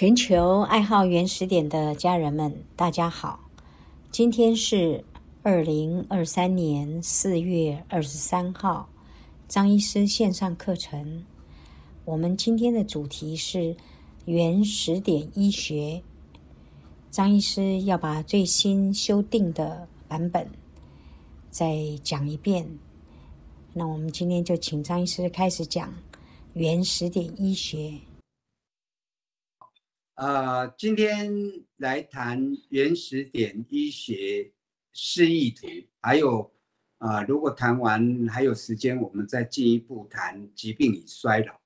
全球爱好原始点的家人们，大家好！今天是二零二三年四月二十三号，张医师线上课程。我们今天的主题是原始点医学。张医师要把最新修订的版本再讲一遍。那我们今天就请张医师开始讲原始点医学。呃，今天来谈原始点医学示意图，还有啊，如果谈完还有时间，我们再进一步谈疾病与衰老。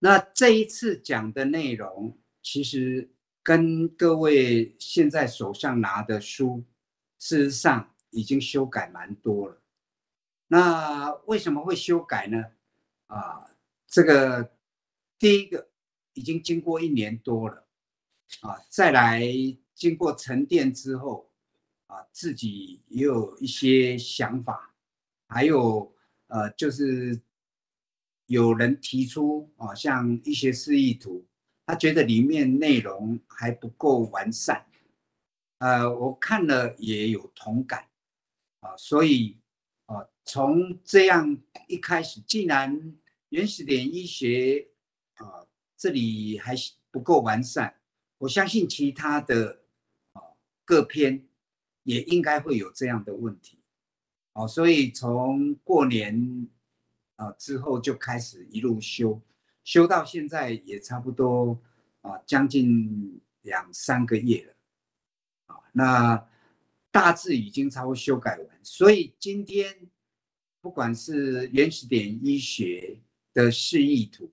那这一次讲的内容，其实跟各位现在手上拿的书，事实上已经修改蛮多了。那为什么会修改呢？啊，这个第一个。已经经过一年多了，啊，再来经过沉淀之后，啊，自己也有一些想法，还有呃，就是有人提出啊，像一些示意图，他觉得里面内容还不够完善，呃，我看了也有同感，啊，所以啊，从这样一开始，既然原始点医学啊。这里还不够完善，我相信其他的啊各篇也应该会有这样的问题，哦，所以从过年啊之后就开始一路修，修到现在也差不多啊将近两三个月了，啊，那大致已经差不多修改完，所以今天不管是原始点医学的示意图。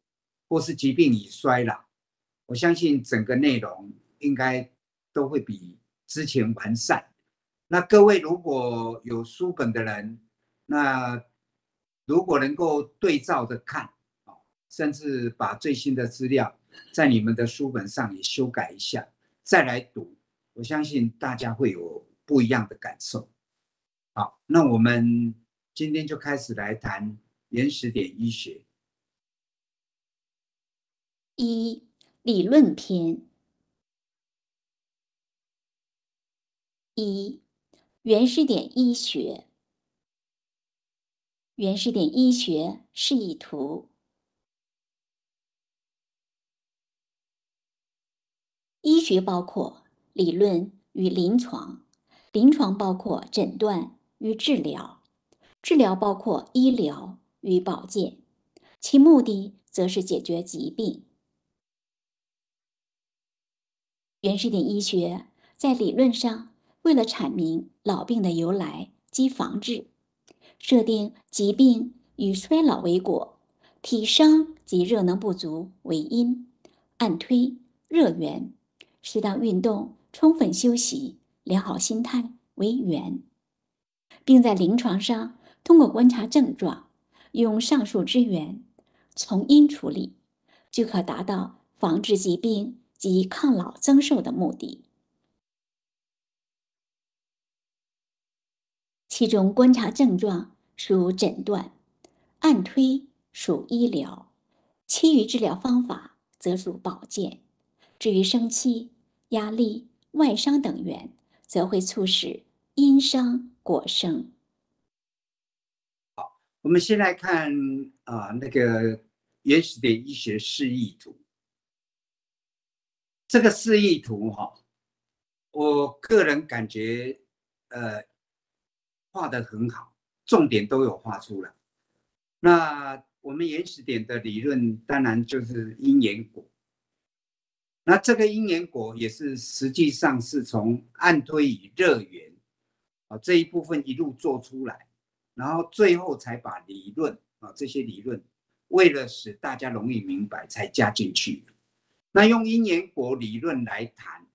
或是疾病已衰老，我相信整个内容应该都会比之前完善。那各位如果有书本的人，那如果能够对照着看，甚至把最新的资料在你们的书本上也修改一下，再来读，我相信大家会有不一样的感受。好，那我们今天就开始来谈原始点医学。一理论篇。一原始点医学。原始点医学示意图。医学包括理论与临床，临床包括诊断与治疗，治疗包括医疗与保健，其目的则是解决疾病。原始点医学在理论上，为了阐明老病的由来及防治，设定疾病与衰老为果，体伤及热能不足为因，按推热源，适当运动、充分休息、良好心态为源，并在临床上通过观察症状，用上述之源从因处理，就可达到防治疾病。及抗老增寿的目的。其中，观察症状属诊断，按推属医疗，其余治疗方法则属保健。至于生气、压力、外伤等源，则会促使因伤果生。好，我们先来看啊，那个原始的医学示意图。这个示意图哈，我个人感觉，呃，画的很好，重点都有画出来。那我们原始点的理论，当然就是因缘果。那这个因缘果也是实际上是从暗推与热源啊这一部分一路做出来，然后最后才把理论啊这些理论，为了使大家容易明白，才加进去。那用因缘果理论来谈，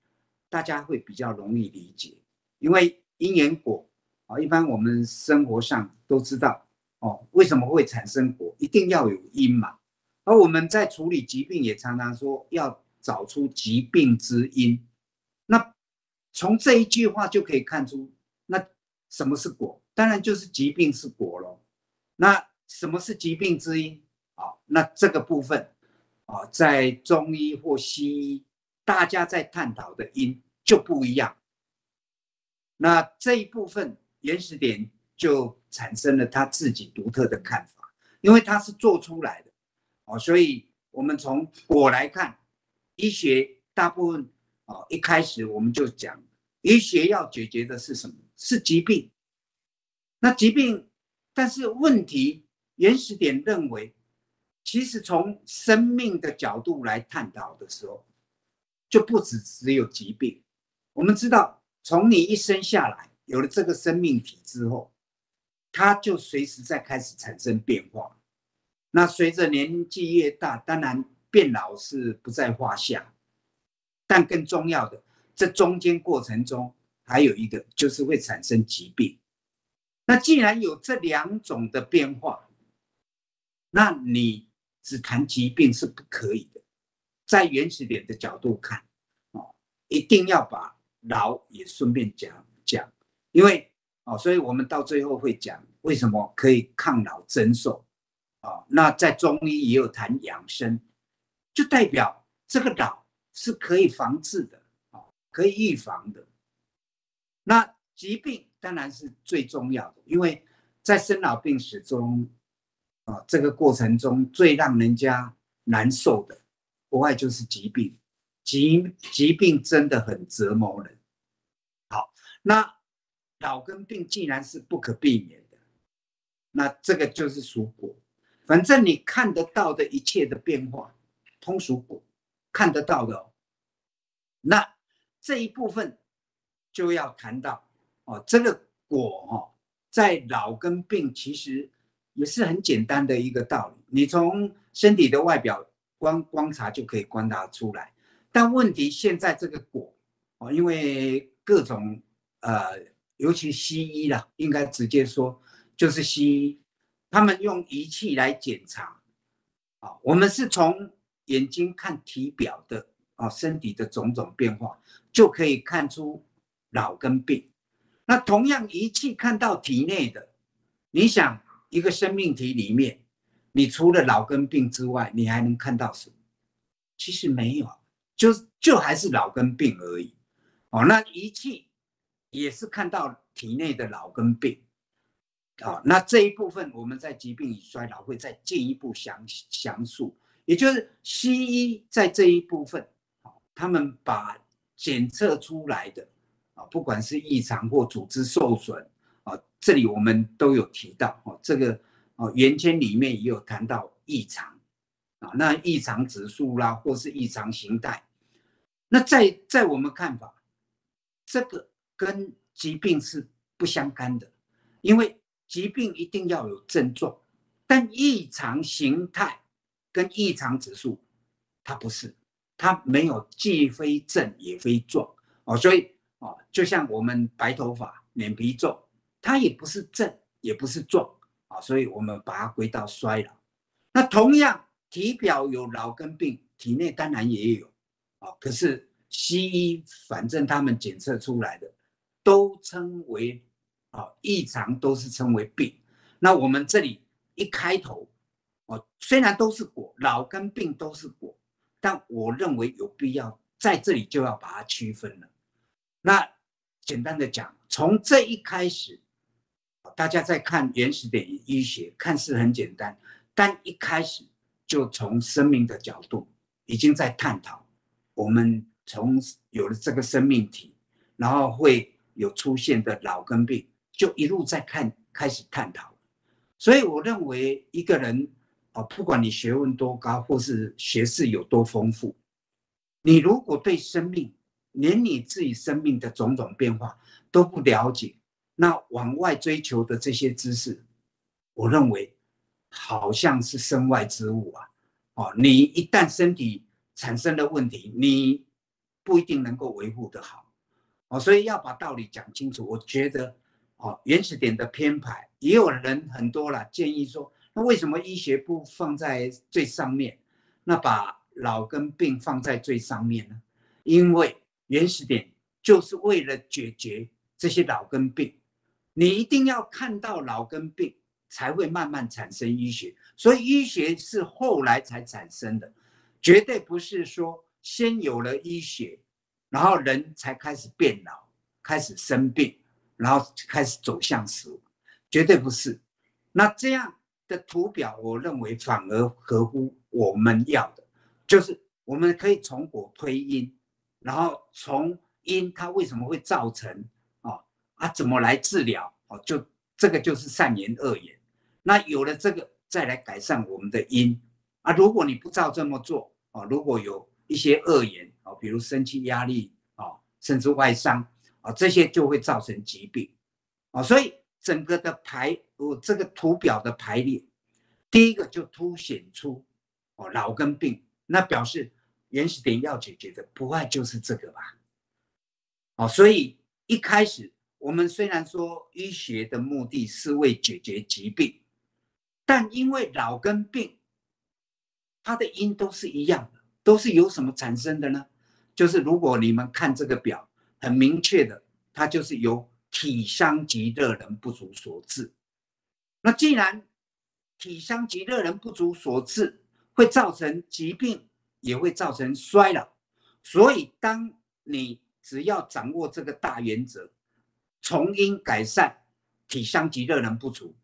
大家会比较容易理解，因为因缘果啊，一般我们生活上都知道哦，为什么会产生果，一定要有因嘛。而我们在处理疾病也常常说要找出疾病之因，那从这一句话就可以看出，那什么是果？当然就是疾病是果喽。那什么是疾病之因？好，那这个部分。啊，在中医或西医，大家在探讨的因就不一样。那这一部分原始点就产生了他自己独特的看法，因为他是做出来的，哦，所以我们从果来看，医学大部分啊，一开始我们就讲，医学要解决的是什么？是疾病。那疾病，但是问题原始点认为，其实从生命的角度来探讨的时候，就不只只有疾病。我们知道。从你一生下来有了这个生命体之后，它就随时在开始产生变化。那随着年纪越大，当然变老是不在话下。但更重要的，这中间过程中还有一个，就是会产生疾病。那既然有这两种的变化，那你只谈疾病是不可以的。在原始点的角度看，哦，一定要把。老也顺便讲讲，因为哦，所以我们到最后会讲为什么可以抗老增寿啊？那在中医也有谈养生，就代表这个老是可以防治的啊，可以预防的。那疾病当然是最重要的，因为在生老病死中啊，这个过程中最让人家难受的，不外就是疾病。疾疾病真的很折磨人。好，那老跟病既然是不可避免的，那这个就是属果。反正你看得到的一切的变化，通属果，看得到的。那这一部分就要谈到哦，这个果哈，在老跟病其实也是很简单的一个道理，你从身体的外表观观察就可以观察出来。但问题现在这个果哦，因为各种呃，尤其西医啦，应该直接说就是西医，他们用仪器来检查啊，我们是从眼睛看体表的啊，身体的种种变化就可以看出老跟病。那同样仪器看到体内的，你想一个生命体里面，你除了老跟病之外，你还能看到什么？其实没有。就就还是老跟病而已，哦，那仪器也是看到体内的老跟病，哦，那这一部分我们在疾病与衰老会再进一步详详述，也就是西医在这一部分，哦他们把检测出来的啊，不管是异常或组织受损，这里我们都有提到，哦，这个哦，原签里面也有谈到异常，啊，那异常指数啦，或是异常形态。那在在我们看法，这个跟疾病是不相干的，因为疾病一定要有症状，但异常形态跟异常指数，它不是，它没有既非症也非状哦，所以哦，就像我们白头发、脸皮皱，它也不是症也不是状啊，所以我们把它归到衰老。那同样，体表有老跟病，体内当然也有。啊，可是西医反正他们检测出来的都称为啊异常，都是称为病。那我们这里一开头，哦，虽然都是果，老跟病都是果，但我认为有必要在这里就要把它区分了。那简单的讲，从这一开始，大家在看原始点医学，看似很简单，但一开始就从生命的角度已经在探讨。我们从有了这个生命体，然后会有出现的老跟病，就一路在看开始探讨。所以我认为一个人啊，不管你学问多高，或是学识有多丰富，你如果对生命连你自己生命的种种变化都不了解，那往外追求的这些知识，我认为好像是身外之物啊！哦，你一旦身体。产生了问题，你不一定能够维护得好，哦，所以要把道理讲清楚。我觉得，哦，原始点的编排，也有人很多了，建议说，那为什么医学不放在最上面，那把老跟病放在最上面呢？因为原始点就是为了解决这些老跟病，你一定要看到老跟病，才会慢慢产生医学。所以医学是后来才产生的。绝对不是说先有了医学，然后人才开始变老，开始生病，然后开始走向死亡，绝对不是。那这样的图表，我认为反而合乎我们要的，就是我们可以从果推因，然后从因它为什么会造成啊怎么来治疗哦，就这个就是善言恶言。那有了这个，再来改善我们的因啊。如果你不照这么做啊，如果有一些恶言啊，比如生气、压力啊，甚至外伤啊，这些就会造成疾病啊。所以整个的排，我这个图表的排列，第一个就凸显出哦老根病，那表示原始点要解决的不外就是这个吧。哦，所以一开始我们虽然说医学的目的是为解决疾病。但因为老跟病，它的因都是一样的，都是由什么产生的呢？就是如果你们看这个表，很明确的，它就是由体伤及热能不足所致。那既然体伤及热能不足所致，会造成疾病，也会造成衰老。所以，当你只要掌握这个大原则，从因改善体伤及热能不足。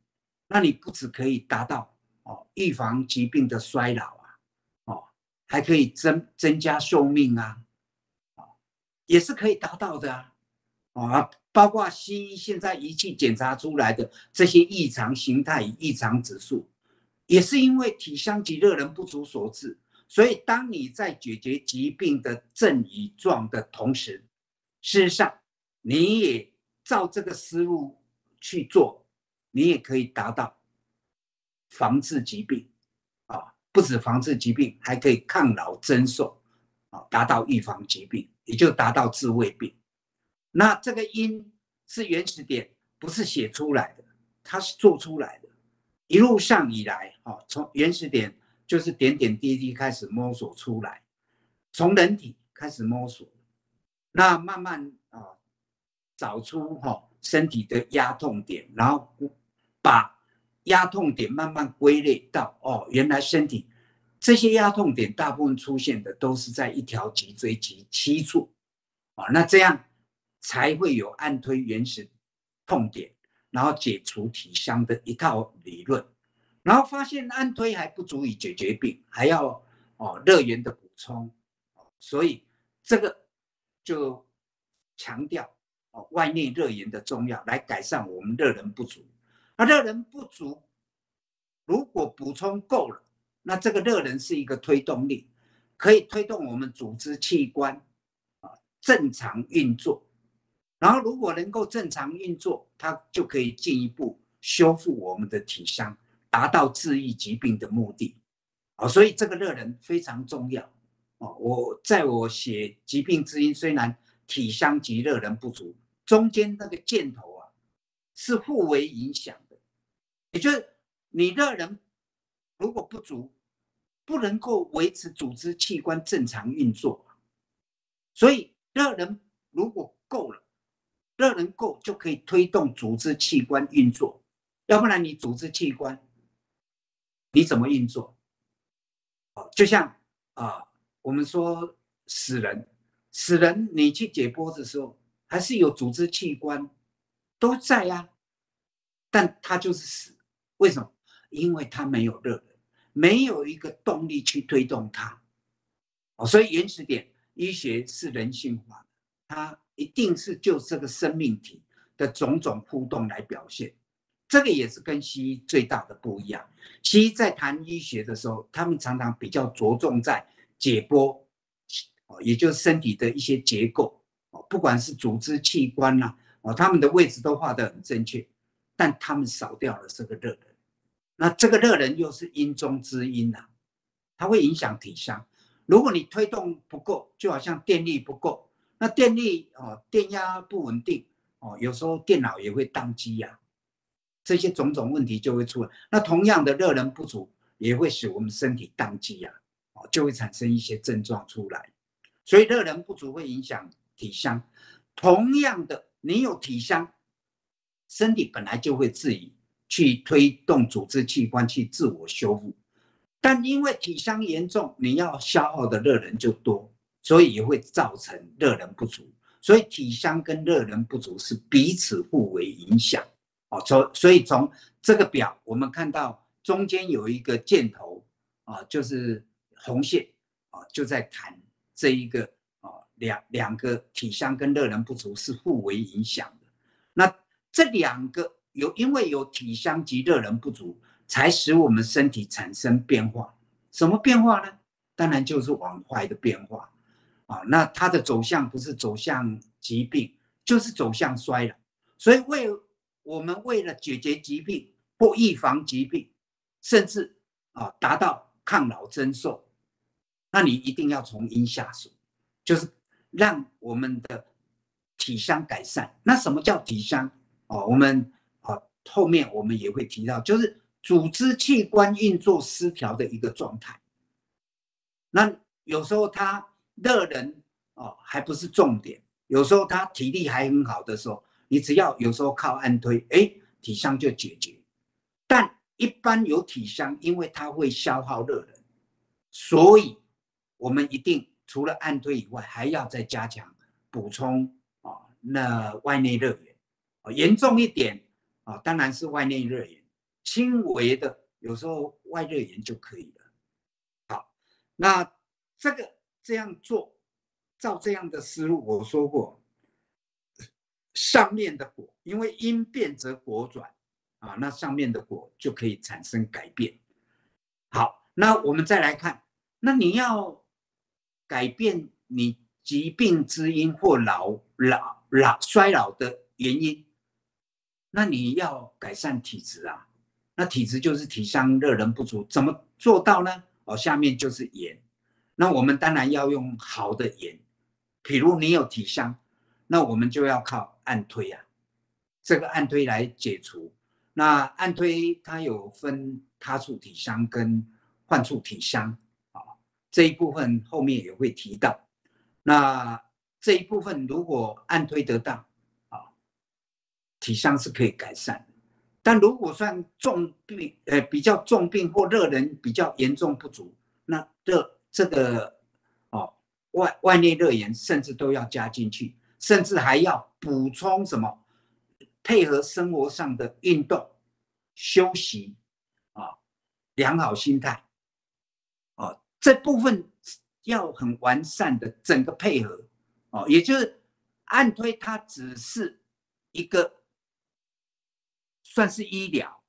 那你不只可以达到哦预防疾病的衰老啊，哦还可以增增加寿命啊，哦也是可以达到的啊，啊包括西医现在仪器检查出来的这些异常形态与异常指数，也是因为体香及热能不足所致。所以当你在解决疾病的症与状的同时，事实上你也照这个思路去做。你也可以达到防治疾病啊，不止防治疾病，还可以抗老增寿啊，达到预防疾病，也就达到治胃病。那这个因是原始点，不是写出来的，它是做出来的。一路上以来啊，从原始点就是点点滴滴开始摸索出来，从人体开始摸索，那慢慢找出哈身体的压痛点，然后。把压痛点慢慢归类到哦，原来身体这些压痛点大部分出现的都是在一条脊椎及七处啊，那这样才会有按推原始痛点，然后解除体香的一套理论，然后发现按推还不足以解决病，还要哦热源的补充，所以这个就强调哦外内热源的重要，来改善我们热能不足。而热能不足，如果补充够了，那这个热能是一个推动力，可以推动我们组织器官啊正常运作。然后如果能够正常运作，它就可以进一步修复我们的体香，达到治愈疾病的目的。啊，所以这个热能非常重要。哦，我在我写疾病之因，虽然体香及热能不足，中间那个箭头啊是互为影响的。也就是你热能如果不足，不能够维持组织器官正常运作，所以热能如果够了，热能够就可以推动组织器官运作，要不然你组织器官你怎么运作？就像啊，我们说死人，死人你去解剖的时候，还是有组织器官都在呀，但他就是死。为什么？因为他没有热，没有一个动力去推动它。哦，所以原始点医学是人性化的，它一定是就这个生命体的种种互动来表现。这个也是跟西医最大的不一样。西医在谈医学的时候，他们常常比较着重在解剖，哦，也就是身体的一些结构，哦，不管是组织器官呐，哦，他们的位置都画得很正确，但他们少掉了这个热能。那这个热能又是阴中之阴呐，它会影响体伤。如果你推动不够，就好像电力不够，那电力哦，电压不稳定哦，有时候电脑也会宕机呀，这些种种问题就会出来。那同样的热能不足，也会使我们身体宕机呀，哦，就会产生一些症状出来。所以热能不足会影响体香。同样的，你有体香，身体本来就会自愈。去推动组织器官去自我修复，但因为体香严重，你要消耗的热能就多，所以也会造成热能不足。所以体香跟热能不足是彼此互为影响。哦，所所以从这个表我们看到中间有一个箭头啊，就是红线啊，就在谈这一个两两个体香跟热能不足是互为影响的。那这两个有因为有体香及热能不足。才使我们身体产生变化，什么变化呢？当然就是往坏的变化啊。那它的走向不是走向疾病，就是走向衰老。所以为我们为了解决疾病或预防疾病，甚至啊达到抗老增寿，那你一定要从因下手，就是让我们的体香改善。那什么叫体香？哦，我们啊后面我们也会提到，就是。组织器官运作失调的一个状态，那有时候他热人哦还不是重点，有时候他体力还很好的时候，你只要有时候靠按推，哎，体香就解决。但一般有体香，因为它会消耗热能，所以我们一定除了按推以外，还要再加强补充啊，那外内热源啊，严重一点啊，当然是外内热源。轻微的，有时候外热炎就可以了。好，那这个这样做，照这样的思路，我说过，上面的果，因为因变则果转啊，那上面的果就可以产生改变。好，那我们再来看，那你要改变你疾病之因或老老老衰老的原因，那你要改善体质啊。那体质就是体香热能不足，怎么做到呢？哦，下面就是盐。那我们当然要用好的盐，譬如你有体香，那我们就要靠按推啊，这个按推来解除。那按推它有分他处体香跟患处体香，这一部分后面也会提到。那这一部分如果按推得当啊，体香是可以改善。但如果算重病，呃，比较重病或热能比较严重不足，那热这个哦外外内热源甚至都要加进去，甚至还要补充什么，配合生活上的运动、休息啊，良好心态，这部分要很完善的整个配合哦，也就是按推它只是一个。算是医疗，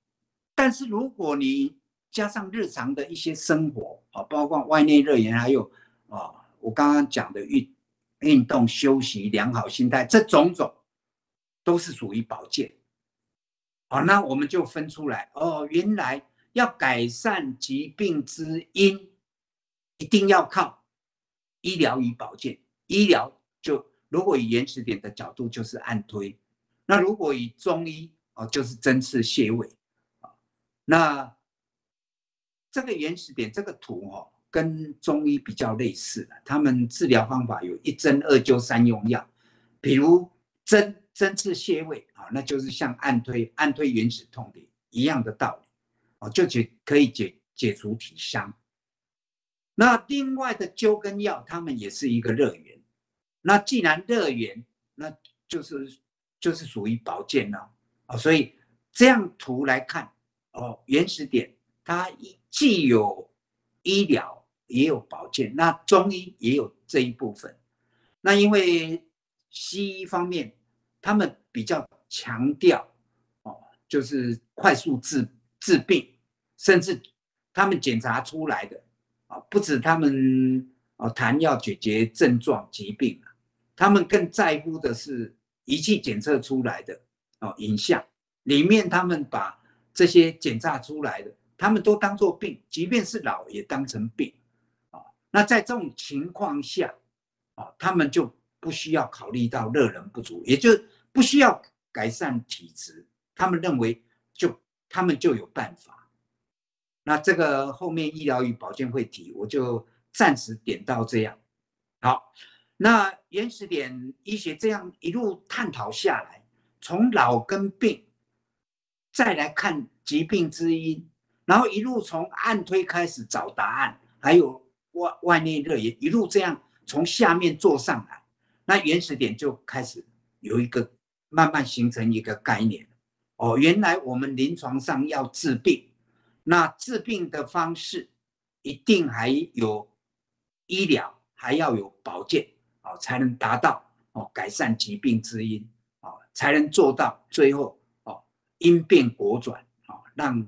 但是如果你加上日常的一些生活啊，包括外内热源，还有啊，我刚刚讲的运运动、休息、良好心态，这种种都是属于保健。好，那我们就分出来哦，原来要改善疾病之因，一定要靠医疗与保健。医疗就如果以原始点的角度，就是按推；那如果以中医，哦，就是针刺穴位啊。那这个原始点，这个图哦，跟中医比较类似的。他们治疗方法有一针、二灸、三用药。比如针针刺穴位啊，那就是像按推按推原始痛点一样的道理哦，就解可以解解除体伤。那另外的灸跟药，他们也是一个热源。那既然热源，那就是就是属于保健了。啊，所以这样图来看，哦，原始点它既有医疗也有保健，那中医也有这一部分。那因为西医方面，他们比较强调哦，就是快速治治病，甚至他们检查出来的啊，不止他们哦谈要解决症状疾病他们更在乎的是仪器检测出来的。哦，影像里面他们把这些检查出来的，他们都当做病，即便是老也当成病，啊，那在这种情况下，啊，他们就不需要考虑到热能不足，也就不需要改善体质，他们认为就他们就有办法。那这个后面医疗与保健会提，我就暂时点到这样。好，那原始点医学这样一路探讨下来。从老跟病，再来看疾病之因，然后一路从按推开始找答案，还有外外面热也一路这样从下面做上来，那原始点就开始有一个慢慢形成一个概念。哦，原来我们临床上要治病，那治病的方式一定还有医疗，还要有保健，哦，才能达到哦改善疾病之因，哦，才能做到最后哦因变果转，哦，让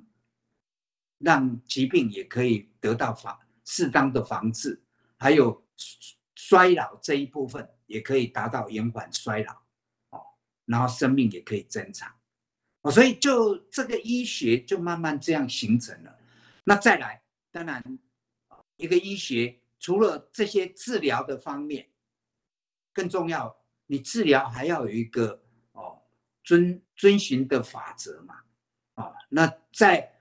让疾病也可以得到防适当的防治，还有衰老这一部分也可以达到延缓衰老，哦，然后生命也可以增长。所以，就这个医学就慢慢这样形成了。那再来，当然，一个医学除了这些治疗的方面，更重要，你治疗还要有一个哦遵遵循的法则嘛。啊，那在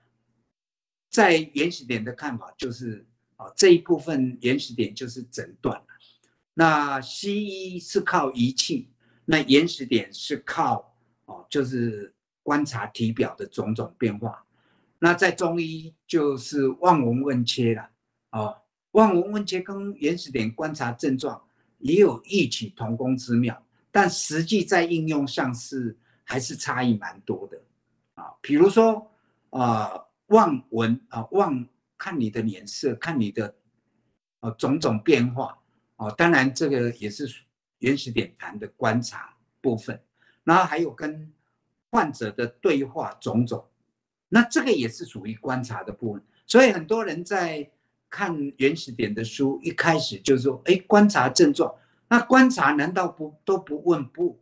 在原始点的看法就是，啊这一部分原始点就是诊断那西医是靠仪器，那原始点是靠哦就是。观察体表的种种变化，那在中医就是望闻问切了哦。望闻问切跟原始点观察症状也有异曲同工之妙，但实际在应用上是还是差异蛮多的啊。比如说啊，望闻啊，望看你的脸色，看你的啊种种变化哦。当然这个也是原始点谈的观察部分，然后还有跟。患者的对话种种，那这个也是属于观察的部分。所以很多人在看原始点的书，一开始就说：“哎，观察症状。”那观察难道不都不问不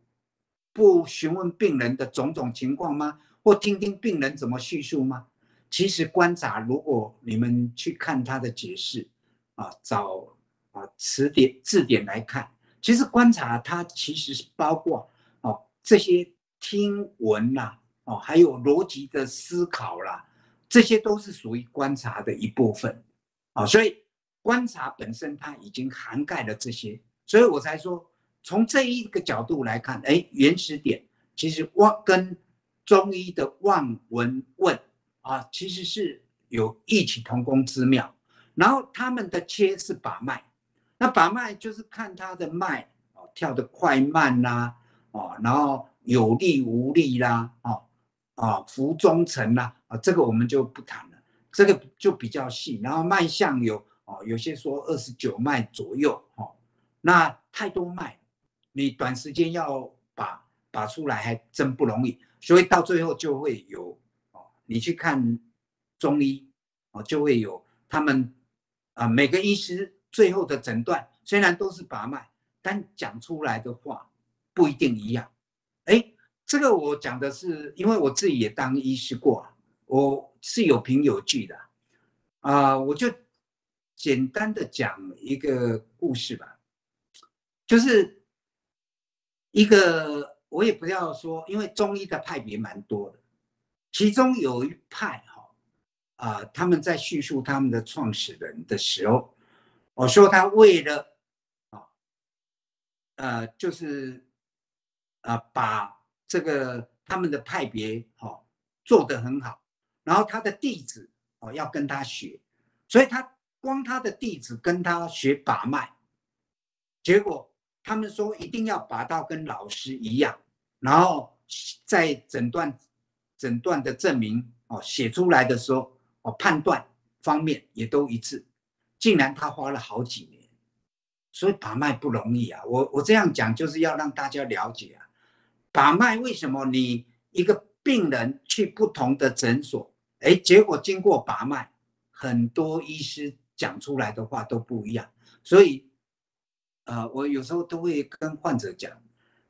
不询问病人的种种情况吗？或听听病人怎么叙述吗？其实观察，如果你们去看他的解释啊，找啊词典字典来看，其实观察它其实是包括哦这些。听闻啦，哦，还有逻辑的思考啦，这些都是属于观察的一部分，啊，所以观察本身它已经涵盖了这些，所以我才说从这一个角度来看，哎，原始点其实望跟中医的望闻问啊，其实是有异曲同工之妙。然后他们的切是把脉，那把脉就是看他的脉哦，跳的快慢啦，哦，然后。有力无力啦，哦，啊，浮中沉啦，啊，这个我们就不谈了，这个就比较细。然后脉象有，哦，有些说二十九脉左右，哦，那太多脉，你短时间要把把出来还真不容易，所以到最后就会有，哦，你去看中医，哦，就会有他们，啊，每个医师最后的诊断虽然都是把脉，但讲出来的话不一定一样。这个我讲的是，因为我自己也当医师过，我是有凭有据的，啊，我就简单的讲一个故事吧，就是一个我也不要说，因为中医的派别蛮多的，其中有一派哈，啊，他们在叙述他们的创始人的时候，我说他为了啊，呃，就是。啊，把这个他们的派别哦做得很好，然后他的弟子哦要跟他学，所以他光他的弟子跟他学把脉，结果他们说一定要把到跟老师一样，然后在诊断诊断的证明哦写出来的时候哦判断方面也都一致，竟然他花了好几年，所以把脉不容易啊！我我这样讲就是要让大家了解啊。把脉为什么你一个病人去不同的诊所，哎，结果经过把脉，很多医师讲出来的话都不一样。所以，呃，我有时候都会跟患者讲，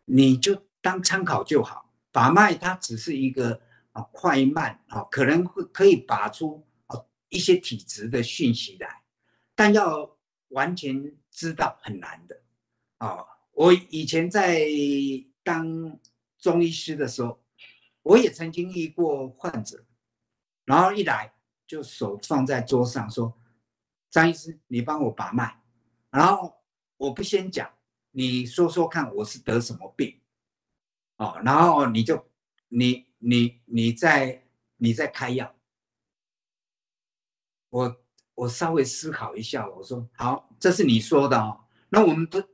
你就当参考就好。把脉它只是一个啊快慢啊，可能会可以把出啊一些体质的讯息来，但要完全知道很难的啊。我以前在当。中医师的时候，我也曾经遇过患者，然后一来就手放在桌上说：“张医师，你帮我把脉。”然后我不先讲，你说说看我是得什么病，哦，然后你就你你你再你再开药。我我稍微思考一下，我说好，这是你说的哦，那我们都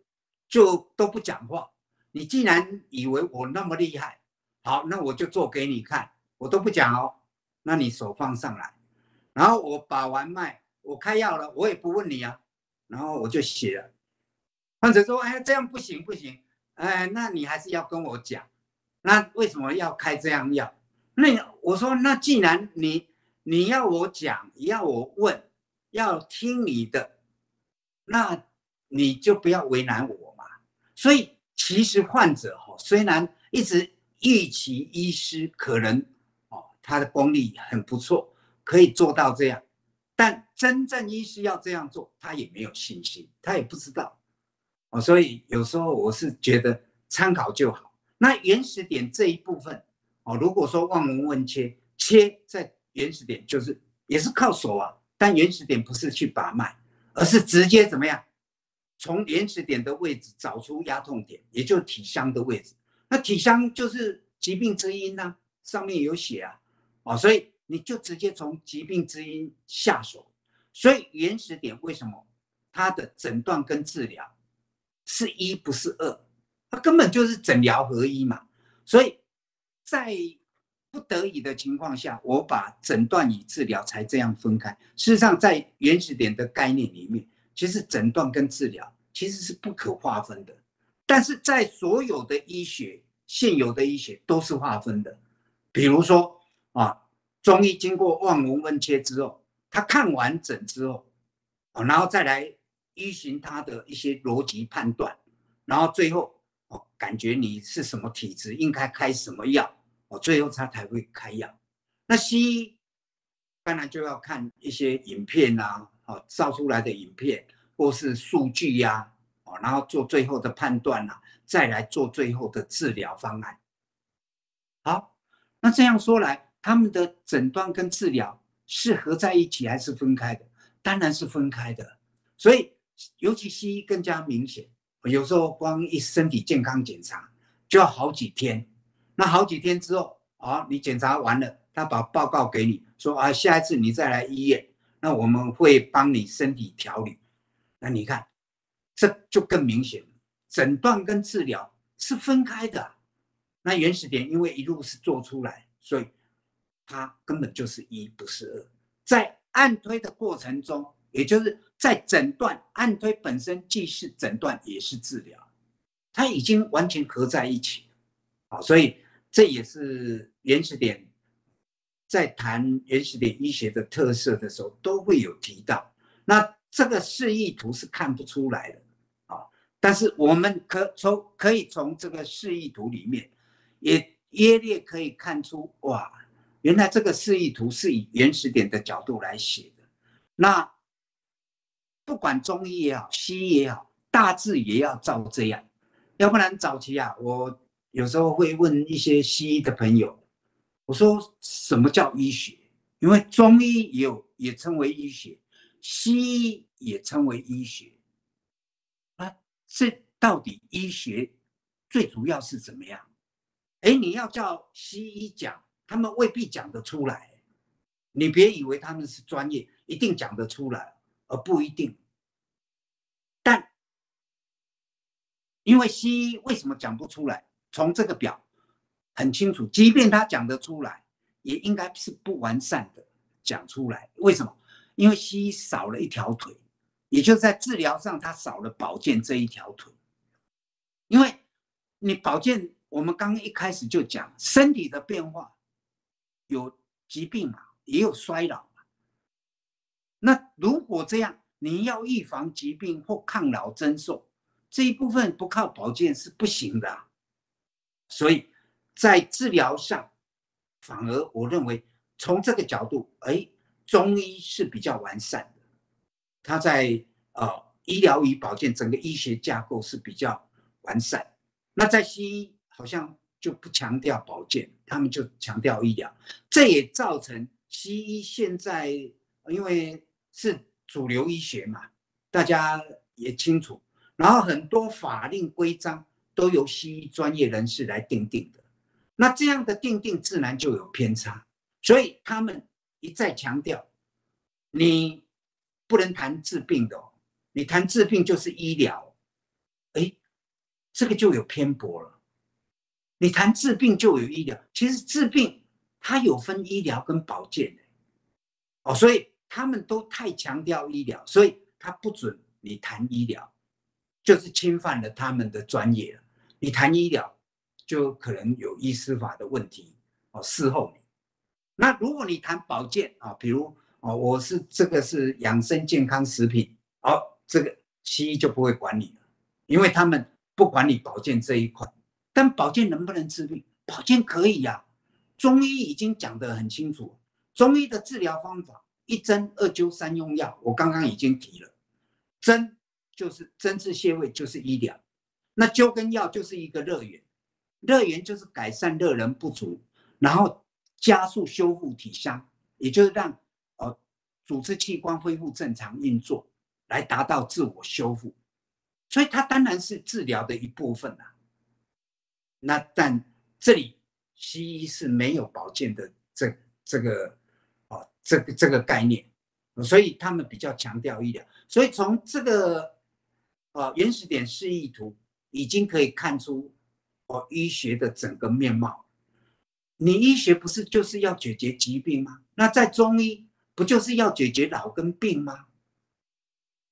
就都不讲话。你既然以为我那么厉害，好，那我就做给你看，我都不讲哦。那你手放上来，然后我把完脉，我开药了，我也不问你啊，然后我就写了。患者说：“哎，这样不行不行，哎，那你还是要跟我讲，那为什么要开这样药？那我说，那既然你你要我讲，要我问，要听你的，那你就不要为难我嘛。所以其实患者哈，虽然一直预期医师可能哦，他的功力很不错，可以做到这样，但真正医师要这样做，他也没有信心，他也不知道。”哦，所以有时候我是觉得参考就好。那原始点这一部分，哦，如果说望闻问切，切在原始点就是也是靠手啊，但原始点不是去把脉，而是直接怎么样，从原始点的位置找出压痛点，也就是体香的位置。那体香就是疾病之因呐，上面有写啊，哦，所以你就直接从疾病之因下手。所以原始点为什么它的诊断跟治疗？是一不是二，它根本就是诊疗合一嘛。所以在不得已的情况下，我把诊断与治疗才这样分开。事实上，在原始点的概念里面，其实诊断跟治疗其实是不可划分的。但是在所有的医学现有的医学都是划分的。比如说啊，中医经过望闻问切之后，他看完整之后，啊，然后再来。依循他的一些逻辑判断，然后最后哦，感觉你是什么体质，应该开什么药，哦，最后他才会开药。那西医当然就要看一些影片啊，哦，照出来的影片或是数据呀，哦，然后做最后的判断啊，再来做最后的治疗方案。好，那这样说来，他们的诊断跟治疗是合在一起还是分开的？当然是分开的，所以。尤其西医更加明显，有时候光一身体健康检查就要好几天，那好几天之后啊，你检查完了，他把报告给你，说啊，下一次你再来医院，那我们会帮你身体调理。那你看，这就更明显，诊断跟治疗是分开的。那原始点因为一路是做出来，所以它根本就是一，不是二。在按推的过程中，也就是。在诊断按推本身既是诊断也是治疗，它已经完全合在一起好，所以这也是原始点在谈原始点医学的特色的时候都会有提到。那这个示意图是看不出来的啊，但是我们可从可以从这个示意图里面也约略可以看出，哇，原来这个示意图是以原始点的角度来写的，那。不管中医也好，西医也好，大致也要照这样，要不然早期啊，我有时候会问一些西医的朋友，我说什么叫医学？因为中医也有也称为医学，西医也称为医学，啊，这到底医学最主要是怎么样？哎，你要叫西医讲，他们未必讲得出来，你别以为他们是专业，一定讲得出来。而不一定，但因为西医为什么讲不出来？从这个表很清楚，即便他讲得出来，也应该是不完善的讲出来。为什么？因为西医少了一条腿，也就在治疗上，他少了保健这一条腿。因为你保健，我们刚刚一开始就讲身体的变化，有疾病嘛，也有衰老。那如果这样，你要预防疾病或抗老增寿，这一部分不靠保健是不行的。所以，在治疗上，反而我认为从这个角度，哎，中医是比较完善的。它在呃医疗与保健整个医学架构是比较完善。那在西医好像就不强调保健，他们就强调医疗，这也造成西医现在因为。是主流医学嘛，大家也清楚。然后很多法令规章都由西医专业人士来定定的，那这样的定定自然就有偏差。所以他们一再强调，你不能谈治病的，你谈治病就是医疗，哎，这个就有偏颇了。你谈治病就有医疗，其实治病它有分医疗跟保健的，哦，所以他们都太强调医疗，所以他不准你谈医疗，就是侵犯了他们的专业。你谈医疗，就可能有医师法的问题哦，事后那如果你谈保健啊，比如哦，我是这个是养生健康食品，哦，这个西医就不会管你了，因为他们不管你保健这一块。但保健能不能治病？保健可以呀，中医已经讲得很清楚。中医的治疗方法，一针、二灸、三用药，我刚刚已经提了。针就是针治穴位，就是医疗；那灸跟药就是一个热源，热源就是改善热能不足，然后加速修复体相，也就是让呃组织器官恢复正常运作，来达到自我修复。所以它当然是治疗的一部分啦。那但这里西医是没有保健的这这个哦这个这个概念，所以他们比较强调医疗。所以从这个哦原始点示意图已经可以看出医学的整个面貌。你医学不是就是要解决疾病吗？那在中医不就是要解决老跟病吗？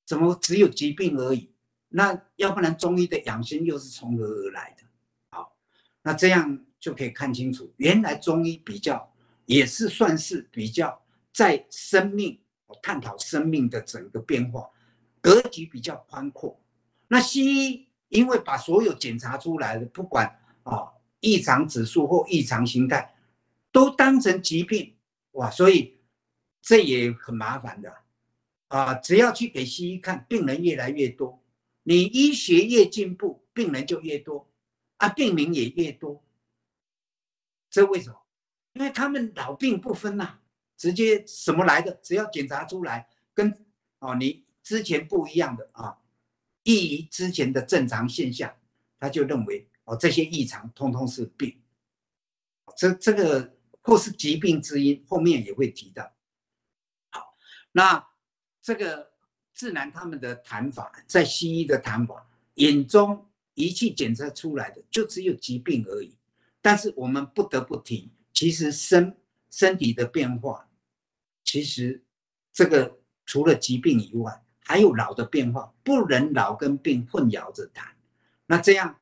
怎么只有疾病而已？那要不然中医的养生又是从何而来的？好那这样就可以看清楚，原来中医比较也是算是比较在生命探讨生命的整个变化，格局比较宽阔。那西医因为把所有检查出来的，不管啊异常指数或异常形态，都当成疾病，哇，所以这也很麻烦的啊。只要去给西医看，病人越来越多，你医学越进步，病人就越多。啊，病名也越多，这为什么？因为他们老病不分呐，直接什么来的，只要检查出来跟哦你之前不一样的啊，异于之前的正常现象，他就认为哦这些异常通通是病，这这个或是疾病之因，后面也会提到。好，那这个自然他们的谈法，在西医的谈法眼中。仪器检测出来的就只有疾病而已，但是我们不得不提，其实身身体的变化，其实这个除了疾病以外，还有老的变化，不能老跟病混淆着谈。那这样，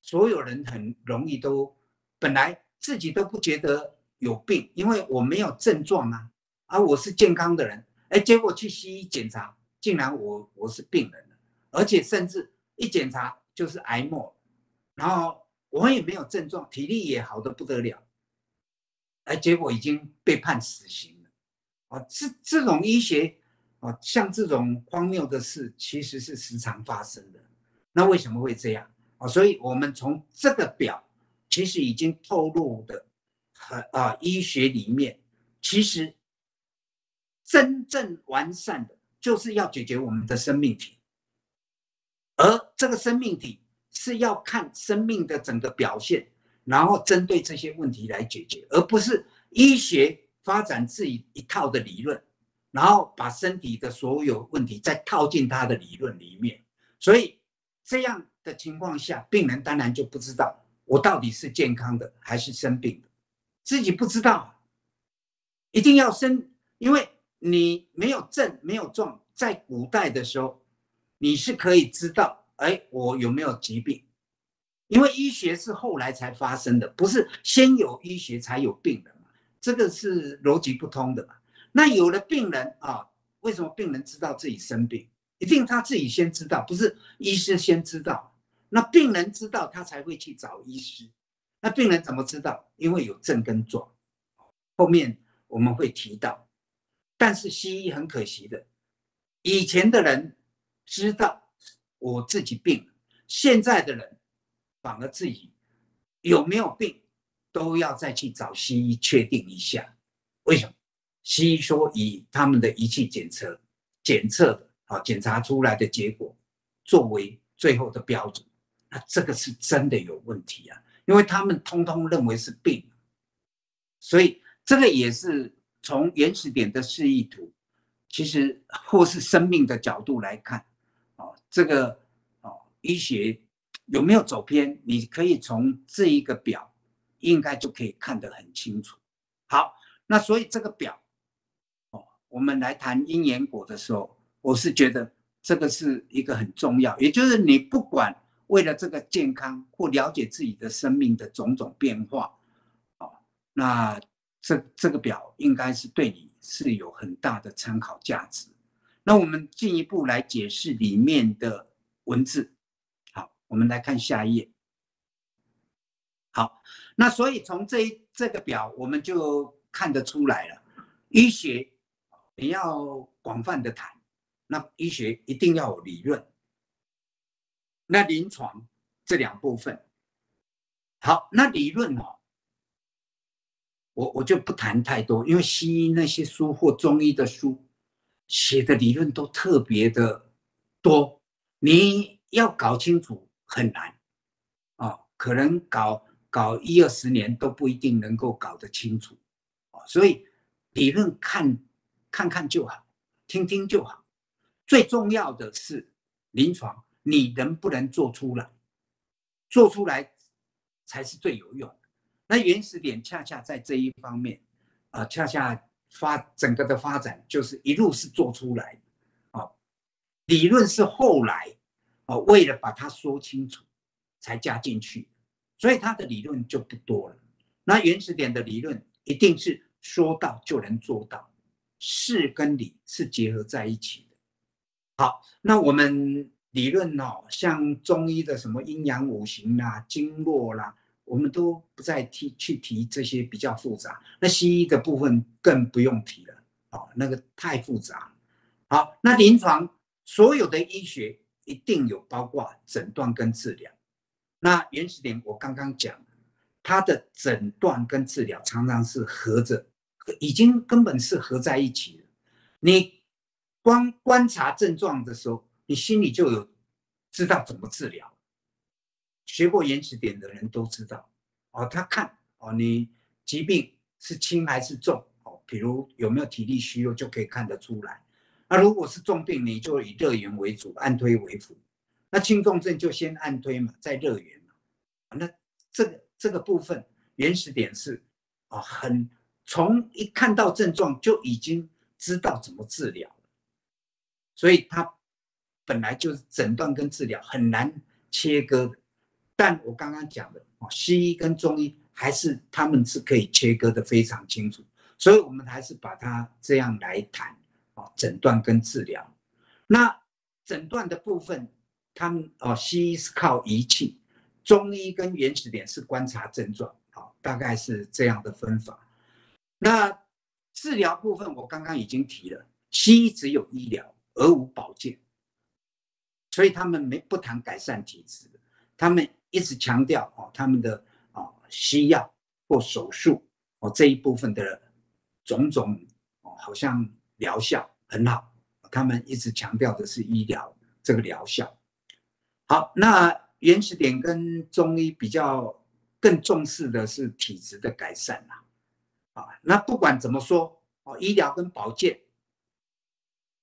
所有人很容易都本来自己都不觉得有病，因为我没有症状啊，啊我是健康的人，哎，结果去西医检查，竟然我我是病人了，而且甚至一检查。就是癌末，然后我也没有症状，体力也好的不得了，哎，结果已经被判死刑了。啊，这这种医学，啊，像这种荒谬的事，其实是时常发生的。那为什么会这样？啊，所以我们从这个表，其实已经透露的很啊，医学里面其实真正完善的，就是要解决我们的生命体。而这个生命体是要看生命的整个表现，然后针对这些问题来解决，而不是医学发展自己一套的理论，然后把身体的所有问题再套进他的理论里面。所以这样的情况下，病人当然就不知道我到底是健康的还是生病的，自己不知道，一定要生，因为你没有症没有状，在古代的时候。你是可以知道，哎，我有没有疾病？因为医学是后来才发生的，不是先有医学才有病人嘛？这个是逻辑不通的嘛？那有了病人啊，为什么病人知道自己生病？一定他自己先知道，不是医师先知道。那病人知道，他才会去找医师。那病人怎么知道？因为有症跟状，后面我们会提到。但是西医很可惜的，以前的人。知道我自己病，现在的人反而自己有没有病都要再去找西医确定一下。为什么？西医说以他们的仪器检测检测的啊检查出来的结果作为最后的标准，那这个是真的有问题啊，因为他们通通认为是病，所以这个也是从原始点的示意图其实或是生命的角度来看，哦，这个哦，医学有没有走偏？你可以从这一个表，应该就可以看得很清楚。好，那所以这个表，我们来谈因缘果的时候，我是觉得这个是一个很重要，也就是你不管为了这个健康或了解自己的生命的种种变化，哦，那这这个表应该是对你。是有很大的参考价值。那我们进一步来解释里面的文字。好，我们来看下一页。好，那所以从这这个表，我们就看得出来了。医学你要广泛的谈，那医学一定要有理论。那临床这两部分，好，那理论哦。我我就不谈太多，因为西医那些书或中医的书写的理论都特别的多，你要搞清楚很难啊，可能搞搞一二十年都不一定能够搞得清楚啊，所以理论看看看就好，听听就好，最重要的是临床你能不能做出来，做出来才是最有用。那原始点恰恰在这一方面，啊，恰恰发整个的发展就是一路是做出来的，啊，理论是后来，啊，为了把它说清楚，才加进去，所以它的理论就不多了。那原始点的理论一定是说到就能做到，事跟理是结合在一起的。好，那我们理论哦，像中医的什么阴阳五行啦、经络啦。我们都不再提去提这些比较复杂，那西医的部分更不用提了，哦，那个太复杂。好，那临床所有的医学一定有包括诊断跟治疗。那原始点我刚刚讲，它的诊断跟治疗常常是合着，已经根本是合在一起了。你光观察症状的时候，你心里就有知道怎么治疗。学过原始点的人都知道，哦，他看哦，你疾病是轻还是重哦，比如有没有体力虚弱就可以看得出来。那如果是重病，你就以热源为主，按推为辅。那轻重症就先按推嘛，再热源嘛。那这个这个部分原始点是啊，很从一看到症状就已经知道怎么治疗了所以他本来就是诊断跟治疗很难切割的。但我刚刚讲的哦，西医跟中医还是他们是可以切割的非常清楚，所以我们还是把它这样来谈哦，诊断跟治疗。那诊断的部分，他们哦，西医是靠仪器，中医跟原始点是观察症状，好，大概是这样的分法。那治疗部分我刚刚已经提了，西医只有医疗而无保健，所以他们没不谈改善体质，他们。一直强调哦，他们的啊西药或手术哦这一部分的种种哦，好像疗效很好。他们一直强调的是医疗这个疗效。好，那原始点跟中医比较更重视的是体质的改善啦。啊那不管怎么说哦，医疗跟保健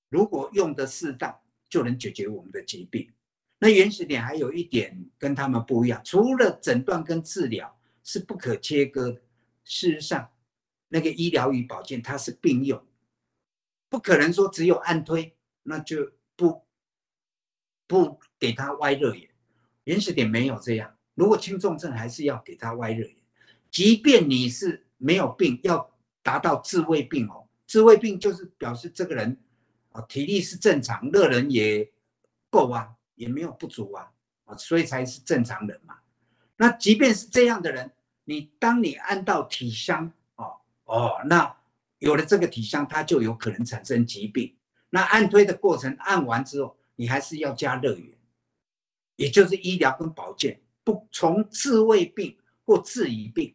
如果用的适当，就能解决我们的疾病。那原始点还有一点跟他们不一样，除了诊断跟治疗是不可切割的。事实上，那个医疗与保健它是并用，不可能说只有按推，那就不不给他歪热眼。原始点没有这样，如果轻重症还是要给他歪热眼，即便你是没有病，要达到治未病哦，治未病就是表示这个人啊体力是正常，热人也够啊。也没有不足啊，啊，所以才是正常人嘛。那即便是这样的人，你当你按到体香，哦哦，那有了这个体香，它就有可能产生疾病。那按推的过程按完之后，你还是要加热源，也就是医疗跟保健，不从治未病或治已病，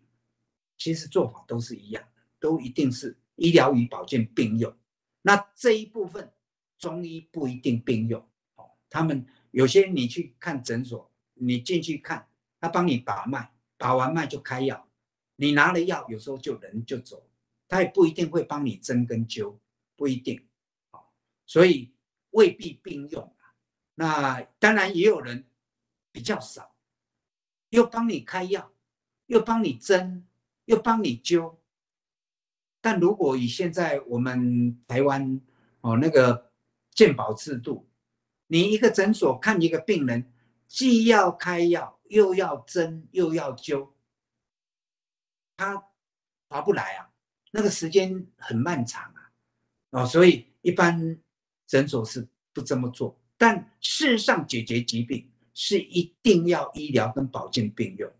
其实做法都是一样的，都一定是医疗与保健并用。那这一部分中医不一定并用，哦，他们。有些你去看诊所，你进去看，他帮你把脉，把完脉就开药，你拿了药，有时候就人就走，他也不一定会帮你针跟灸，不一定，所以未必并用那当然也有人比较少，又帮你开药，又帮你针，又帮你灸。但如果以现在我们台湾哦那个健保制度，你一个诊所看一个病人，既要开药，又要针，又要灸，他划不来啊，那个时间很漫长啊，哦，所以一般诊所是不这么做。但事实上，解决疾病是一定要医疗跟保健并用。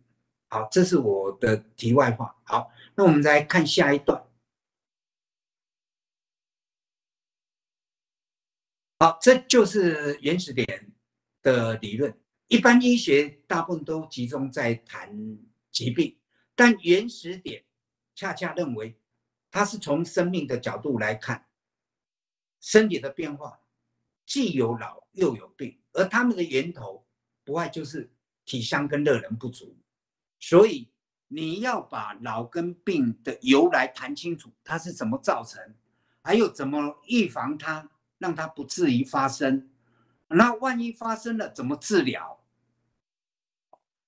好，这是我的题外话。好，那我们再看下一段。好，这就是原始点的理论。一般医学大部分都集中在谈疾病，但原始点恰恰认为，它是从生命的角度来看身体的变化，既有老又有病，而他们的源头不外就是体香跟热能不足。所以你要把老跟病的由来谈清楚，它是怎么造成，还有怎么预防它。让它不至于发生，那万一发生了怎么治疗？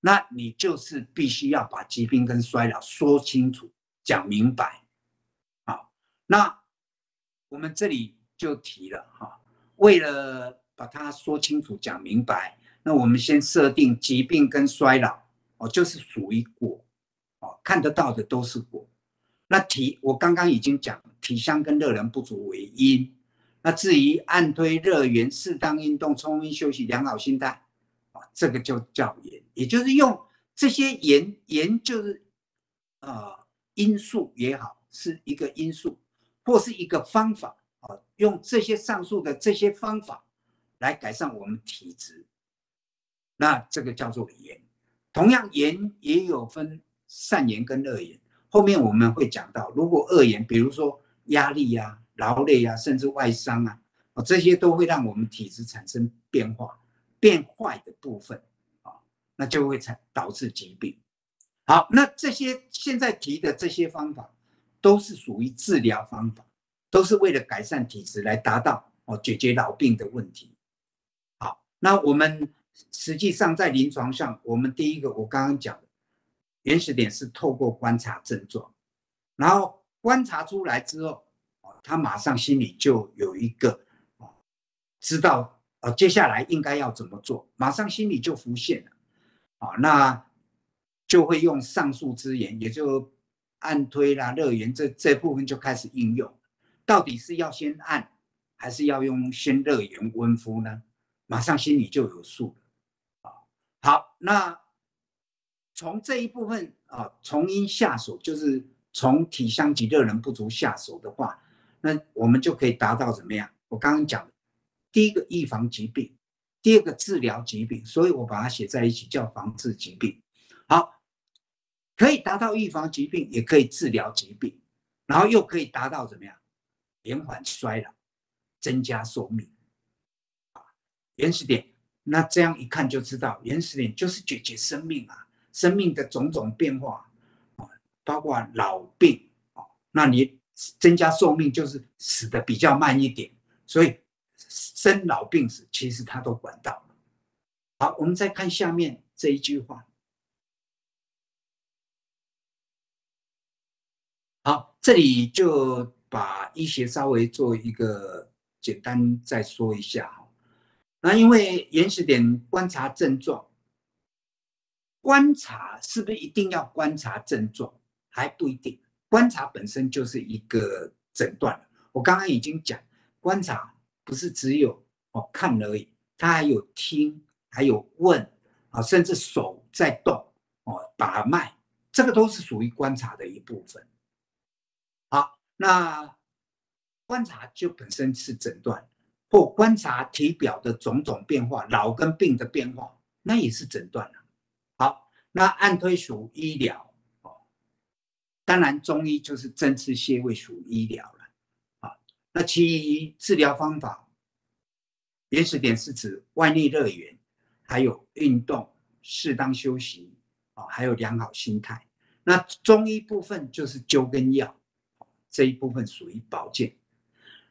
那你就是必须要把疾病跟衰老说清楚、讲明白。好，那我们这里就提了哈，为了把它说清楚、讲明白，那我们先设定疾病跟衰老哦，就是属于果哦，看得到的都是果。那体我刚刚已经讲，体香跟热能不足为因。那至于按推热源、适当运动、充分休息、良好心态，啊，这个就叫言，也就是用这些言言就是呃因素也好，是一个因素或是一个方法啊，用这些上述的这些方法来改善我们体质，那这个叫做言。同样，言也有分善言跟恶言，后面我们会讲到，如果恶言，比如说压力呀。劳累啊，甚至外伤啊，啊，这些都会让我们体质产生变化、变坏的部分啊，那就会产导致疾病。好，那这些现在提的这些方法，都是属于治疗方法，都是为了改善体质来达到哦解决老病的问题。好，那我们实际上在临床上，我们第一个我刚刚讲的原始点是透过观察症状，然后观察出来之后。他马上心里就有一个哦，知道啊，接下来应该要怎么做，马上心里就浮现了啊，那就会用上述之言，也就按推啦、热源这这部分就开始应用。到底是要先按，还是要用先热源温敷呢？马上心里就有数了。好，那从这一部分啊，从因下手，就是从体香及热能不足下手的话。那我们就可以达到怎么样？我刚刚讲，第一个预防疾病，第二个治疗疾病，所以我把它写在一起叫防治疾病。好，可以达到预防疾病，也可以治疗疾病，然后又可以达到怎么样？延缓衰老，增加寿命。啊，原始点，那这样一看就知道，原始点就是解决生命啊，生命的种种变化啊，包括老病啊，那你。增加寿命就是死的比较慢一点，所以生老病死其实他都管到了。好，我们再看下面这一句话。好，这里就把医学稍微做一个简单再说一下哈。那因为原始点观察症状，观察是不是一定要观察症状？还不一定。观察本身就是一个诊断我刚刚已经讲，观察不是只有哦看而已，他还有听，还有问啊，甚至手在动哦，把脉，这个都是属于观察的一部分。好，那观察就本身是诊断，或观察体表的种种变化，老跟病的变化，那也是诊断了。好，那按推属医疗。当然，中医就是针刺穴位属医疗了，啊，那其余治疗方法，原始点是指外力热源，还有运动、适当休息，啊，还有良好心态。那中医部分就是灸跟药，这一部分属于保健。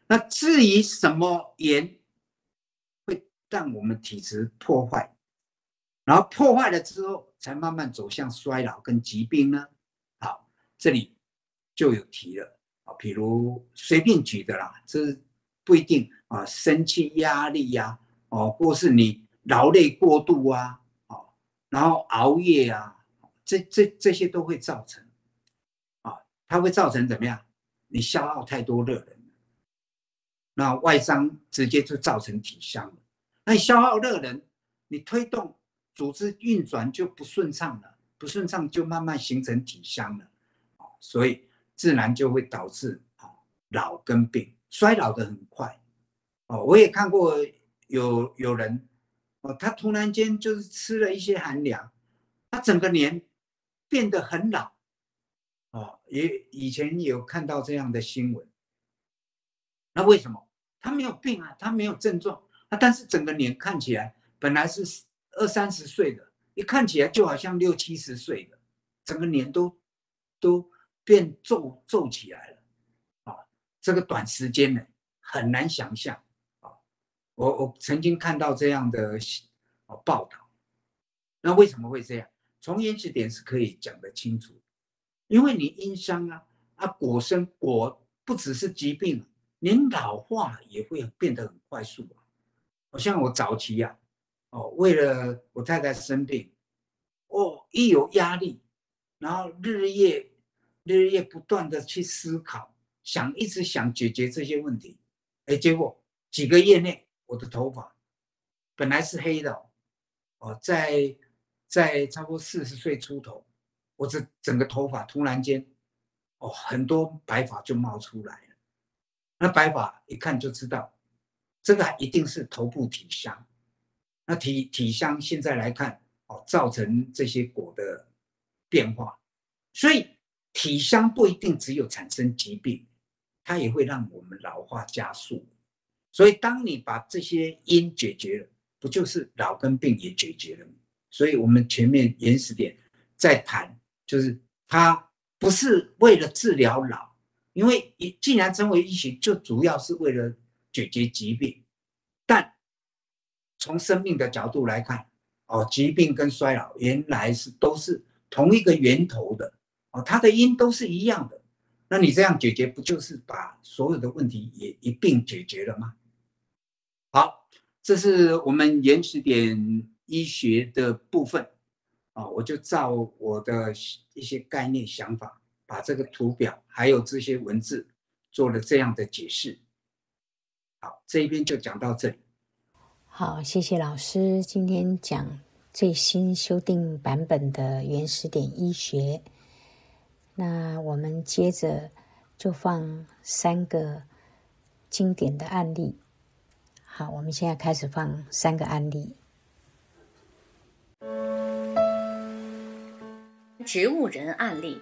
那至于什么盐会让我们体质破坏，然后破坏了之后，才慢慢走向衰老跟疾病呢？好，这里就有提了啊，比如随便举的啦，这不一定啊，生气、压力呀，哦，或是你劳累过度啊，哦，然后熬夜啊，这这这些都会造成。啊它会造成怎么样？你消耗太多热能，那外伤直接就造成体伤了。那你消耗热能，你推动组织运转就不顺畅了，不顺畅就慢慢形成体伤了，所以自然就会导致啊老跟病，衰老的很快。哦，我也看过有有人，哦，他突然间就是吃了一些寒凉，他整个年变得很老。哦，也以前有看到这样的新闻。那为什么他没有病啊？他没有症状啊？但是整个脸看起来本来是二三十岁的，一看起来就好像六七十岁的，整个脸都都变皱皱起来了。啊，这个短时间呢很难想象啊。我我曾经看到这样的哦报道。那为什么会这样？从原始点是可以讲得清楚。因为你阴伤啊啊，果生果不只是疾病，连老化也会变得很快速啊。好像我早期呀，哦，为了我太太生病，哦，一有压力，然后日夜日夜不断的去思考，想一直想解决这些问题，哎，结果几个月内，我的头发本来是黑的，哦，在在差不多四十岁出头。我这整个头发突然间，哦，很多白发就冒出来。那白发一看就知道，这个一定是头部体香。那体体香现在来看，哦，造成这些果的变化。所以体香不一定只有产生疾病，它也会让我们老化加速。所以当你把这些因解决了，不就是老跟病也解决了吗？所以我们前面原始点在谈。就是它不是为了治疗老，因为既然称为医学，就主要是为了解决疾病。但从生命的角度来看，哦，疾病跟衰老原来是都是同一个源头的，哦，它的因都是一样的。那你这样解决，不就是把所有的问题也一并解决了吗？好，这是我们原始点医学的部分。啊，我就照我的一些概念想法，把这个图表还有这些文字做了这样的解释。好，这一边就讲到这里。好，谢谢老师今天讲最新修订版本的原始点医学。那我们接着就放三个经典的案例。好，我们现在开始放三个案例。植物人案例。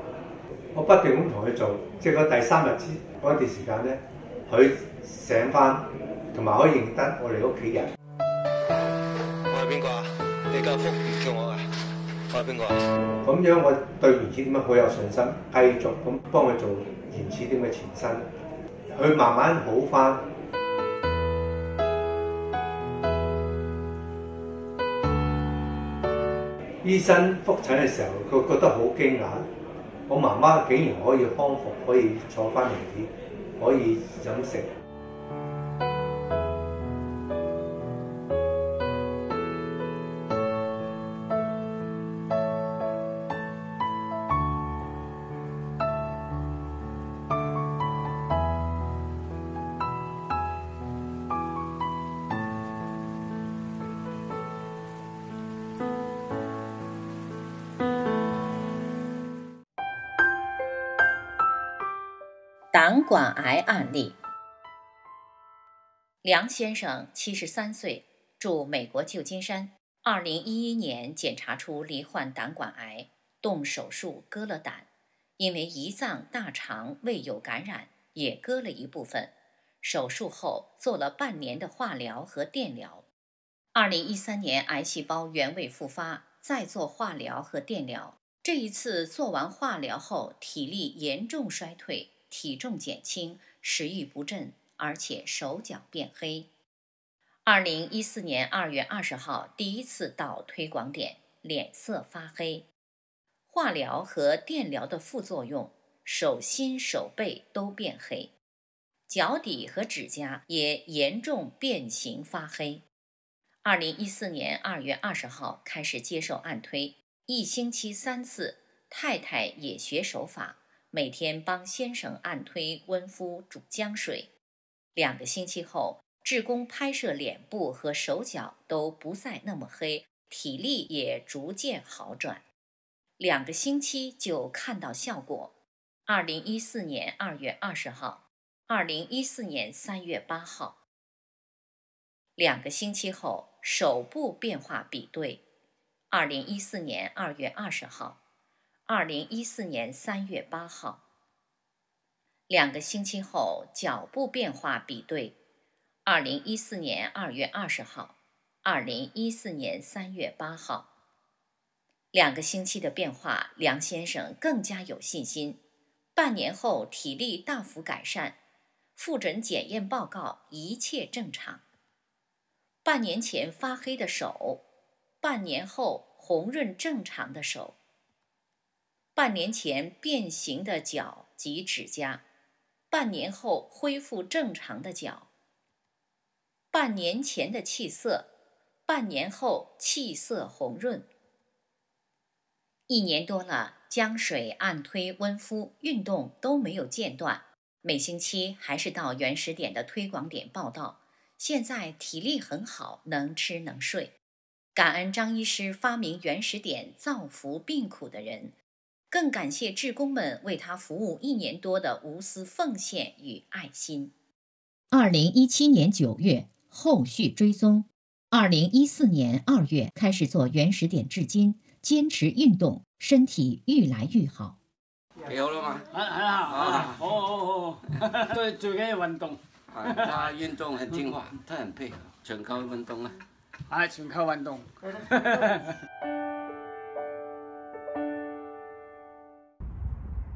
我不斷咁同佢做，即係佢第三日之嗰段時間咧，佢醒翻，同埋可以認得我哋屋企人。我係邊個啊？你家福叫我啊？我係邊個啊？咁樣我對原始點好有信心，繼續咁幫佢做原始點嘅前身，佢慢慢好翻。醫生覆診嘅時候，佢覺得好驚訝，我媽媽竟然可以康復，可以坐翻輪椅，可以飲食。管癌案例：梁先生，七十三岁，住美国旧金山。二零一一年检查出罹患胆管癌，动手术割了胆，因为胰脏、大肠、胃有感染，也割了一部分。手术后做了半年的化疗和电疗。二零一三年癌细胞原位复发，再做化疗和电疗。这一次做完化疗后，体力严重衰退。体重减轻，食欲不振，而且手脚变黑。二零一四年二月二十号，第一次到推广点，脸色发黑。化疗和电疗的副作用，手心手背都变黑，脚底和指甲也严重变形发黑。二零一四年二月二十号开始接受按推，一星期三次，太太也学手法。每天帮先生按推温敷煮姜水，两个星期后，志工拍摄脸部和手脚都不再那么黑，体力也逐渐好转，两个星期就看到效果。二零一四年二月二十号，二零一四年三月八号，两个星期后手部变化比对。二零一四年二月二十号。二零一四年三月八号，两个星期后脚部变化比对。二零一四年二月二十号，二零一四年三月八号，两个星期的变化，梁先生更加有信心。半年后体力大幅改善，复诊检验报告一切正常。半年前发黑的手，半年后红润正常的手。半年前变形的脚及指甲，半年后恢复正常的脚。半年前的气色，半年后气色红润。一年多了，姜水按推温敷，运动都没有间断，每星期还是到原始点的推广点报道。现在体力很好，能吃能睡。感恩张医师发明原始点，造福病苦的人。更感谢志工们为他服务一年多的无私奉献与爱心。二零一七年九月，后续追踪；二零一四年二月开始做原始点，至今坚持运动，身体愈来愈好。幾好啦嘛，很很好，好，好，好，好，對，最緊要運動，啊，他運動很聽話，他很配合，全靠運動啊。係全靠運動。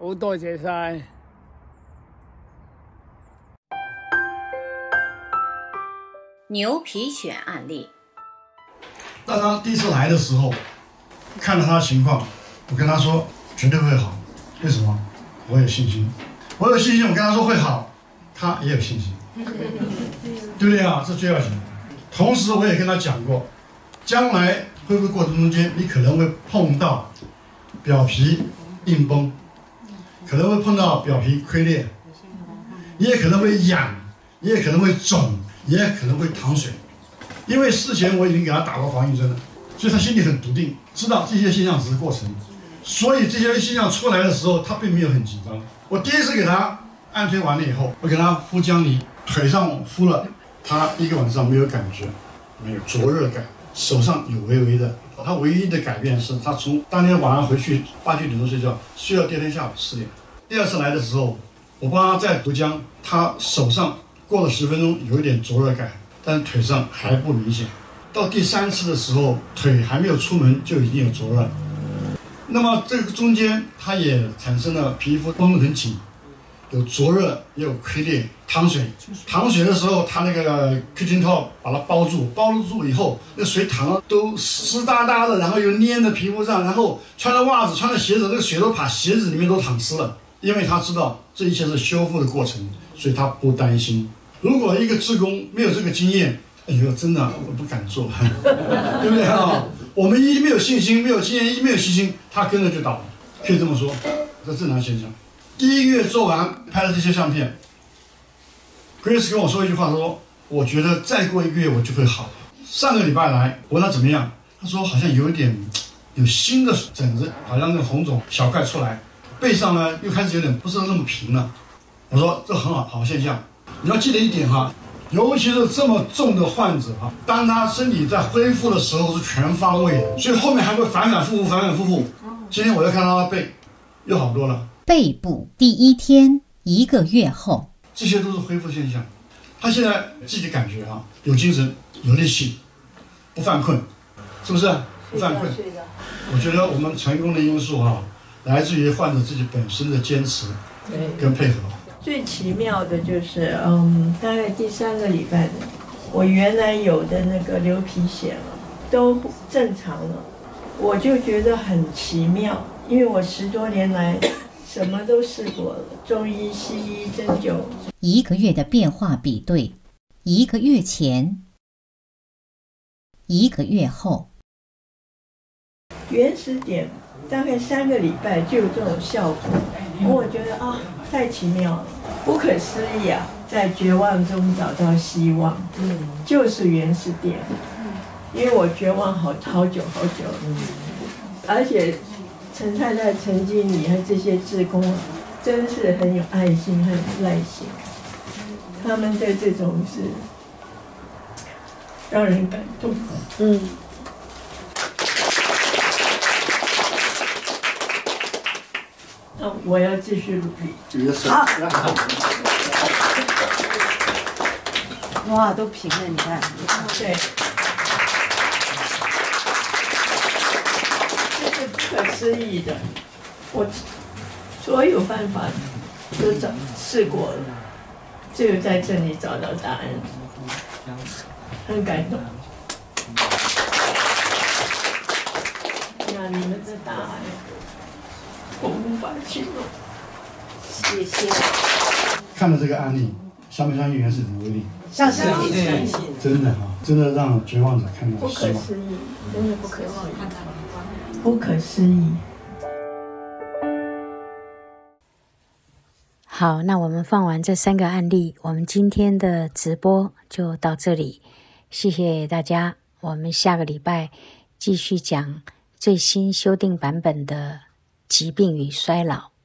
好多謝晒。牛皮癣案例。当他第一次来的时候，看到他的情况，我跟他说绝对会好。为什么？我有信心。我有信心，我跟他说会好，他也有信心，对不对啊？这最要紧。同时，我也跟他讲过，将来恢复过程中间，你可能会碰到表皮硬崩。可能会碰到表皮溃裂，你也可能会痒，你也可能会肿，你也可能会淌水。因为事前我已经给他打过防疫针了，所以他心里很笃定，知道这些现象只是过程。所以这些现象出来的时候，他并没有很紧张。我第一次给他按推完了以后，我给他敷姜泥，腿上敷了，他一个晚上没有感觉，没有灼热感，手上有微微的。他唯一的改变是他从当天晚上回去八九点钟睡觉，睡到第二天下午四点。第二次来的时候，我帮他再涂姜，他手上过了十分钟有一点灼热感，但腿上还不明显。到第三次的时候，腿还没有出门就已经有灼热。那么这个中间，他也产生了皮肤绷得很紧，有灼热，也有溃裂、淌水。淌水的时候，它那个 kitchen towel 把它包住，包住以后，那水淌了都湿哒哒的，然后又粘在皮肤上，然后穿着袜子、穿着鞋子，那个水都把鞋子里面都淌湿了。因为他知道这一切是修复的过程，所以他不担心。如果一个职工没有这个经验，哎呦，真的我不敢做，对不对啊？我们一没有信心，没有经验，一没有信心，他跟着就倒了，可以这么说，这正常现象。第一个月做完拍了这些相片，Grace 跟我说一句话，说：“我觉得再过一个月我就会好。”上个礼拜来，我问他怎么样，他说好像有一点有新的疹子，好像那个红肿小块出来，背上呢又开始有点不是那么平了。我说这很好，好现象。你要记得一点哈。尤其是这么重的患者哈，当他身体在恢复的时候是全方位的，所以后面还会反反复复，反反复复。今天我又看到他背又好多了。背部第一天一个月后，这些都是恢复现象。他现在自己感觉啊，有精神，有力气，不犯困，是不是？不犯困。我觉得我们成功的因素啊，来自于患者自己本身的坚持跟配合。最奇妙的就是，嗯，大概第三个礼拜的，我原来有的那个流皮癣了，都正常了，我就觉得很奇妙，因为我十多年来什么都试过了，中医、西医、针灸。一个月的变化比对，一个月前，一个月后，原始点大概三个礼拜就有这种效果，我觉得啊。太奇妙了，不可思议啊！在绝望中找到希望，嗯，就是原始点，因为我绝望好好久好久，嗯，而且陈太太、陈经理和这些职工啊，真是很有爱心、很有耐心，他们的这种是让人感动，嗯。那我要继续努力。好。哇，都平了，你看。对。这是不可思议的，我所有办法都找试过了，只有在这里找到答案，很感动。那你们的答案？我无法形容，谢谢。看了这个案例，相不相信原始的威力？相信，相信。真的哈，真的让绝望者看到不可思议，真的不可思议，不可思议。好，那我们放完这三个案例，我们今天的直播就到这里，谢谢大家。我们下个礼拜继续讲最新修订版本的。疾病与衰老。